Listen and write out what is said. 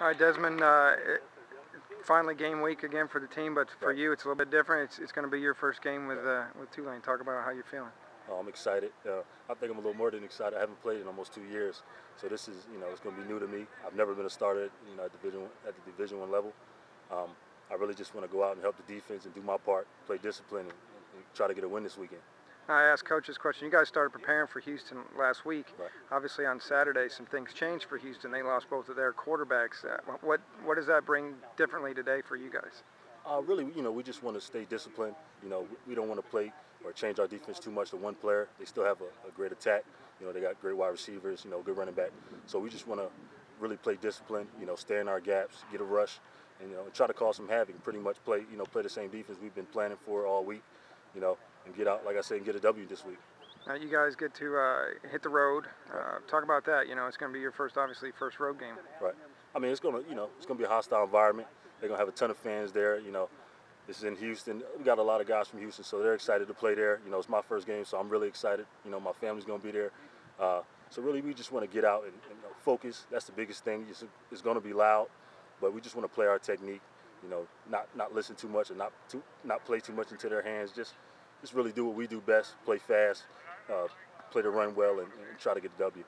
All right, Dezman. Uh, finally, game week again for the team, but for you, it's a little bit different. It's, it's going to be your first game with uh, with Tulane. Talk about how you're feeling. Oh, I'm excited. Uh, I think I'm a little more than excited. I haven't played in almost two years, so this is you know it's going to be new to me. I've never been a starter, you know, at division at the Division One level. Um, I really just want to go out and help the defense and do my part, play discipline, and, and try to get a win this weekend. I asked Coach this question. You guys started preparing for Houston last week. Right. Obviously, on Saturday, some things changed for Houston. They lost both of their quarterbacks. Uh, what what does that bring differently today for you guys? Uh, really, you know, we just want to stay disciplined. You know, we don't want to play or change our defense too much to one player. They still have a, a great attack. You know, they got great wide receivers. You know, good running back. So we just want to really play discipline. You know, stay in our gaps, get a rush, and you know, try to cause some havoc. Pretty much play, you know, play the same defense we've been planning for all week. You know, and get out, like I said, and get a W this week. Now you guys get to uh, hit the road. Uh, talk about that. You know, it's going to be your first, obviously, first road game. Right. I mean, it's going to, you know, it's going to be a hostile environment. They're going to have a ton of fans there. You know, this is in Houston. We got a lot of guys from Houston, so they're excited to play there. You know, it's my first game, so I'm really excited. You know, my family's going to be there. Uh, so really, we just want to get out and, and focus. That's the biggest thing. It's, it's going to be loud, but we just want to play our technique. You know, not not listen too much and not too, not play too much into their hands. Just just really do what we do best, play fast, uh, play the run well, and, and try to get the W.